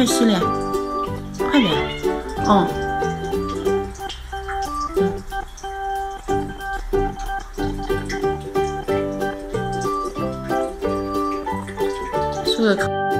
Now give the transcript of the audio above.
快洗脸快点。嗯。是不是